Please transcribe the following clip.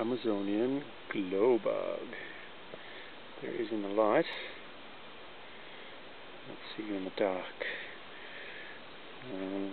Amazonian glowbug. There is in the light. Let's see you in the dark. Um,